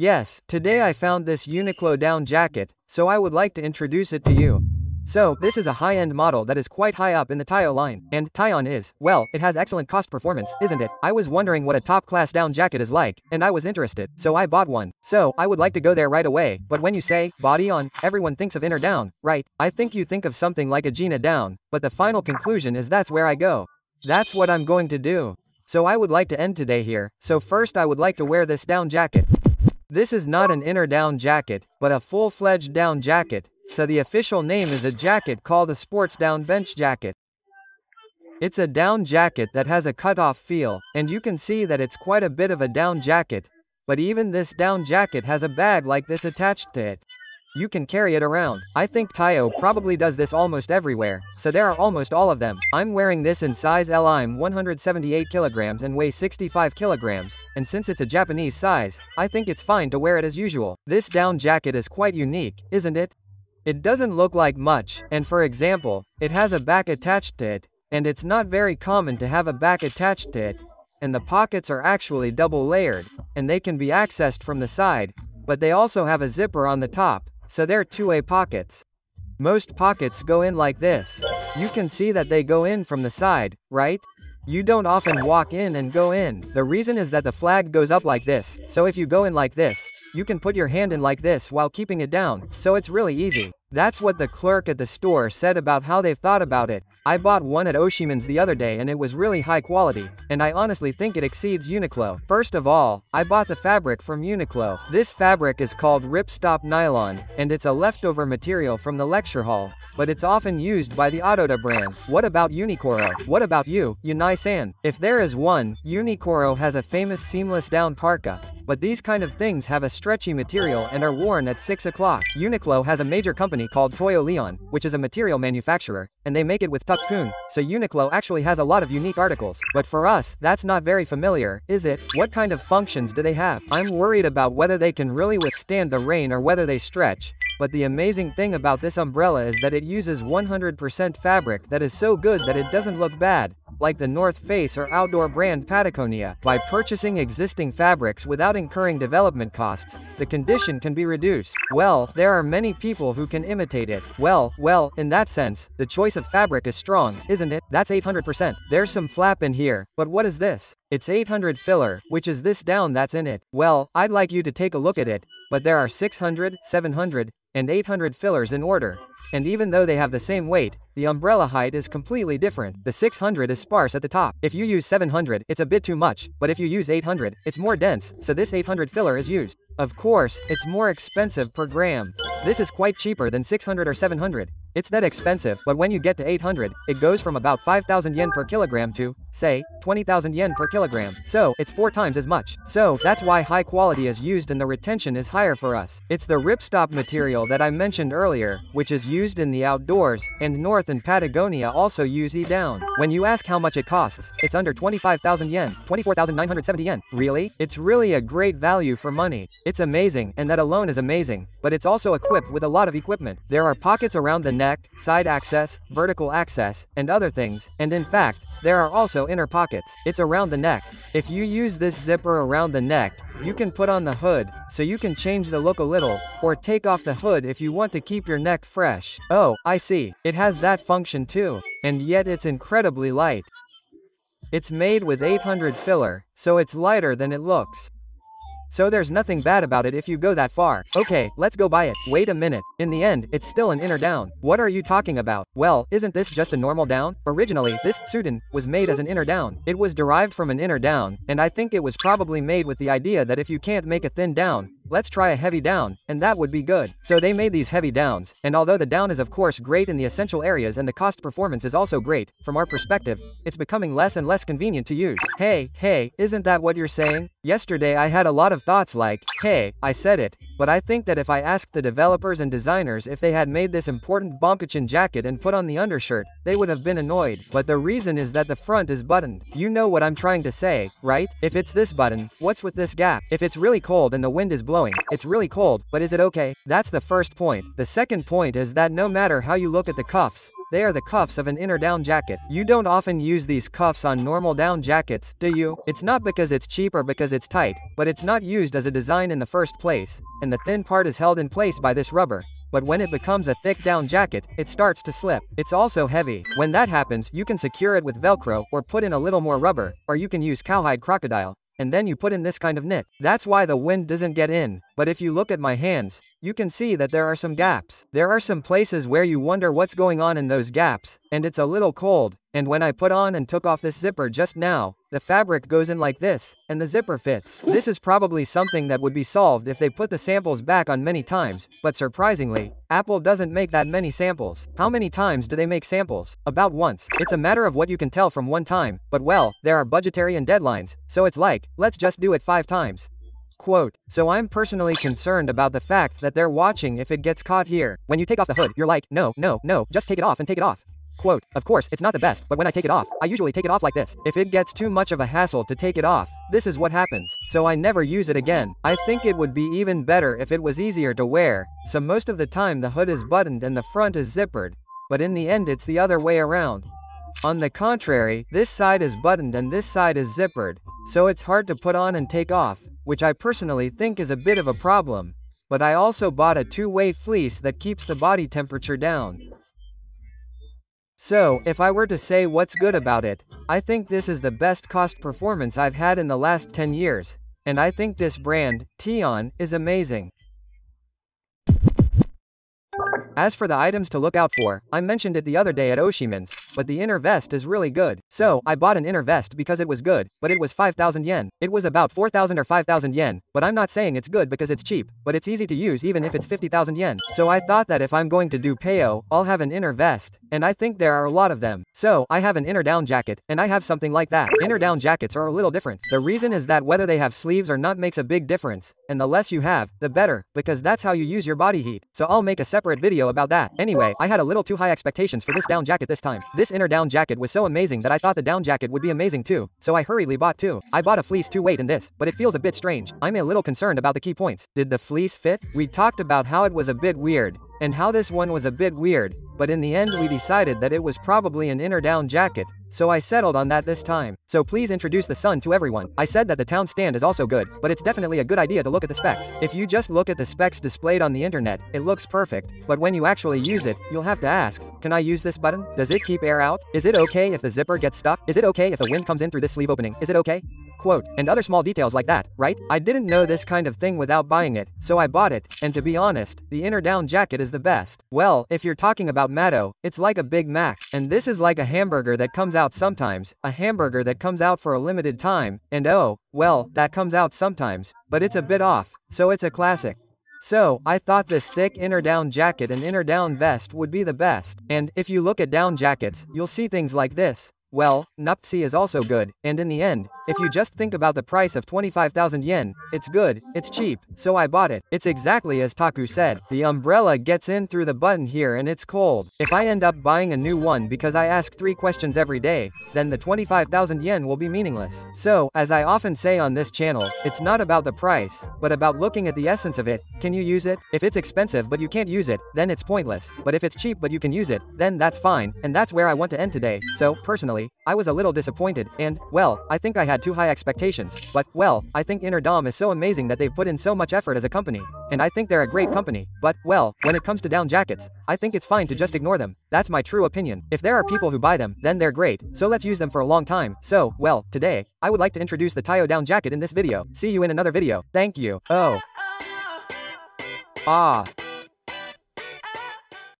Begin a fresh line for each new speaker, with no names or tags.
Yes, today I found this Uniqlo down jacket, so I would like to introduce it to you. So, this is a high-end model that is quite high up in the TAION line, and TAION is, well, it has excellent cost performance, isn't it? I was wondering what a top-class down jacket is like, and I was interested, so I bought one. So, I would like to go there right away, but when you say, body on, everyone thinks of inner down, right? I think you think of something like a Gina down, but the final conclusion is that's where I go. That's what I'm going to do. So I would like to end today here, so first I would like to wear this down jacket. This is not an inner down jacket, but a full-fledged down jacket, so the official name is a jacket called a sports down bench jacket. It's a down jacket that has a cut-off feel, and you can see that it's quite a bit of a down jacket, but even this down jacket has a bag like this attached to it. You can carry it around. I think TAION probably does this almost everywhere, so there are almost all of them. I'm wearing this in size L. I'm 178 kilograms and weigh 65 kilograms, and since it's a Japanese size, I think it's fine to wear it as usual. This down jacket is quite unique, isn't it? It doesn't look like much, and for example, it has a back attached to it, and it's not very common to have a back attached to it, and the pockets are actually double layered, and they can be accessed from the side, but they also have a zipper on the top, so they're two-way pockets. Most pockets go in like this. You can see that they go in from the side, right? You don't often walk in and go in. The reason is that the flag goes up like this, so if you go in like this, you can put your hand in like this while keeping it down, so it's really easy. That's what the clerk at the store said about how they've thought about it. I bought one at Oshman's the other day and it was really high quality, and I honestly think it exceeds Uniqlo. First of all, I bought the fabric from Uniqlo. This fabric is called Ripstop Nylon, and it's a leftover material from the lecture hall, but it's often used by the Autoda brand. What about Uniqlo? What about you, Unai-san? If there is one, Uniqlo has a famous seamless down parka, but these kind of things have a stretchy material and are worn at 6 o'clock. Uniqlo has a major company called Toyo Leon, which is a material manufacturer, and they make it with So Uniqlo actually has a lot of unique articles. But for us, that's not very familiar, is it? What kind of functions do they have? I'm worried about whether they can really withstand the rain or whether they stretch. But the amazing thing about this umbrella is that it uses 100% fabric that is so good that it doesn't look bad like the North Face or outdoor brand Patagonia. By purchasing existing fabrics without incurring development costs, the condition can be reduced. Well, there are many people who can imitate it. Well, well, in that sense, the choice of fabric is strong, isn't it? That's 800%. There's some flap in here, but what is this? It's 800 filler, which is this down that's in it. Well, I'd like you to take a look at it, but there are 600, 700, and 800 fillers in order. And even though they have the same weight, the umbrella height is completely different. The 600 is sparse at the top. If you use 700, it's a bit too much, but if you use 800, it's more dense, so this 800 filler is used. Of course, it's more expensive per gram. This is quite cheaper than 600 or 700. It's that expensive, but when you get to 800, it goes from about 5,000 yen per kilogram to, say, 20,000 yen per kilogram. So, it's four times as much. So, that's why high quality is used and the retention is higher for us. It's the ripstop material that I mentioned earlier, which is used in the outdoors, and North and Patagonia also use E-down. When you ask how much it costs, it's under 25,000 yen, 24,970 yen. Really? It's really a great value for money. It's amazing, and that alone is amazing, but it's also equipped with a lot of equipment. There are pockets around the neck, side access, vertical access, and other things, and in fact, there are also inner pockets. It's around the neck. If you use this zipper around the neck, you can put on the hood, so you can change the look a little, or take off the hood if you want to keep your neck fresh. Oh, I see. It has that function too. And yet it's incredibly light. It's made with 800 filler, so it's lighter than it looks. So there's nothing bad about it if you go that far. Okay, let's go buy it. Wait a minute. In the end, it's still an inner down. What are you talking about? Well, isn't this just a normal down? Originally, this Tsuden was made as an inner down. It was derived from an inner down, and I think it was probably made with the idea that if you can't make a thin down, Let's try a heavy down, and that would be good. So they made these heavy downs, and although the down is of course great in the essential areas and the cost performance is also great, from our perspective, it's becoming less and less convenient to use. Hey, hey, isn't that what you're saying? Yesterday I had a lot of thoughts like, hey, I said it, but I think that if I asked the developers and designers if they had made this important Bonkachin jacket and put on the undershirt, they would have been annoyed. But the reason is that the front is buttoned. You know what I'm trying to say, right? If it's this button, what's with this gap? If it's really cold and the wind is blowing, blowing, it's really cold, but is it okay? That's the first point. The second point is that no matter how you look at the cuffs, they are the cuffs of an inner down jacket. You don't often use these cuffs on normal down jackets, do you? It's not because it's cheap or because it's tight, but it's not used as a design in the first place, and the thin part is held in place by this rubber. But when it becomes a thick down jacket, it starts to slip. It's also heavy. When that happens, you can secure it with Velcro or put in a little more rubber, or you can use cowhide crocodile and then you put in this kind of knit. That's why the wind doesn't get in. But if you look at my hands, you can see that there are some gaps. There are some places where you wonder what's going on in those gaps, and it's a little cold. And when I put on and took off this zipper just now, the fabric goes in like this, and the zipper fits. This is probably something that would be solved if they put the samples back on many times, but surprisingly, Apple doesn't make that many samples. How many times do they make samples? About once. It's a matter of what you can tell from one time, but well, there are budgetary and deadlines, so it's like, let's just do it five times. Quote, so I'm personally concerned about the fact that they're watching if it gets caught here. When you take off the hood, you're like, no, no, no, just take it off and take it off. Quote, of course, it's not the best, but when I take it off, I usually take it off like this. If it gets too much of a hassle to take it off, this is what happens. So I never use it again. I think it would be even better if it was easier to wear, so most of the time the hood is buttoned and the front is zippered. But in the end it's the other way around. On the contrary, this side is buttoned and this side is zippered, so it's hard to put on and take off which I personally think is a bit of a problem. But I also bought a two-way fleece that keeps the body temperature down. So, if I were to say what's good about it, I think this is the best cost performance I've had in the last 10 years. And I think this brand, TAION, is amazing. As for the items to look out for, I mentioned it the other day at Oshman's, but the inner vest is really good. So, I bought an inner vest because it was good, but it was 5,000 yen. It was about 4,000 or 5,000 yen, but I'm not saying it's good because it's cheap, but it's easy to use even if it's 50,000 yen. So I thought that if I'm going to do payo, I'll have an inner vest, and I think there are a lot of them. So, I have an inner down jacket, and I have something like that. Inner down jackets are a little different. The reason is that whether they have sleeves or not makes a big difference, and the less you have, the better, because that's how you use your body heat. So I'll make a separate video about that. Anyway, I had a little too high expectations for this down jacket this time. This inner down jacket was so amazing that I thought the down jacket would be amazing too, so I hurriedly bought two. I bought a fleece two weight in this, but it feels a bit strange. I'm a little concerned about the key points. Did the fleece fit? We talked about how it was a bit weird, and how this one was a bit weird, but in the end we decided that it was probably an inner down jacket, so I settled on that this time. So please introduce the sun to everyone. I said that the town stand is also good, but it's definitely a good idea to look at the specs. If you just look at the specs displayed on the internet, it looks perfect, but when you actually use it, you'll have to ask, can I use this button? Does it keep air out? Is it okay if the zipper gets stuck? Is it okay if the wind comes in through this sleeve opening? Is it okay? Quote, and other small details like that, right? I didn't know this kind of thing without buying it, so I bought it, and to be honest, the inner down jacket is the best. Well, if you're talking about Matto, it's like a Big Mac, and this is like a hamburger that comes out sometimes, a hamburger that comes out for a limited time, and oh, well, that comes out sometimes, but it's a bit off, so it's a classic. So, I thought this thick inner down jacket and inner down vest would be the best, and if you look at down jackets, you'll see things like this. Well, Nuptse is also good, and in the end, if you just think about the price of 25,000 yen, it's good, it's cheap, so I bought it. It's exactly as Taku said, the umbrella gets in through the button here and it's cold. If I end up buying a new one because I ask three questions every day, then the 25,000 yen will be meaningless. So, as I often say on this channel, it's not about the price, but about looking at the essence of it. Can you use it? If it's expensive but you can't use it, then it's pointless. But if it's cheap but you can use it, then that's fine, and that's where I want to end today. So, personally, I was a little disappointed, and, well, I think I had too high expectations, but, well, I think Inner Dom is so amazing that they've put in so much effort as a company, and I think they're a great company, but, well, when it comes to down jackets, I think it's fine to just ignore them. That's my true opinion. If there are people who buy them, then they're great, so let's use them for a long time. So, well, today, I would like to introduce the TAION down jacket in this video. See you in another video. Thank you. Oh. Ah.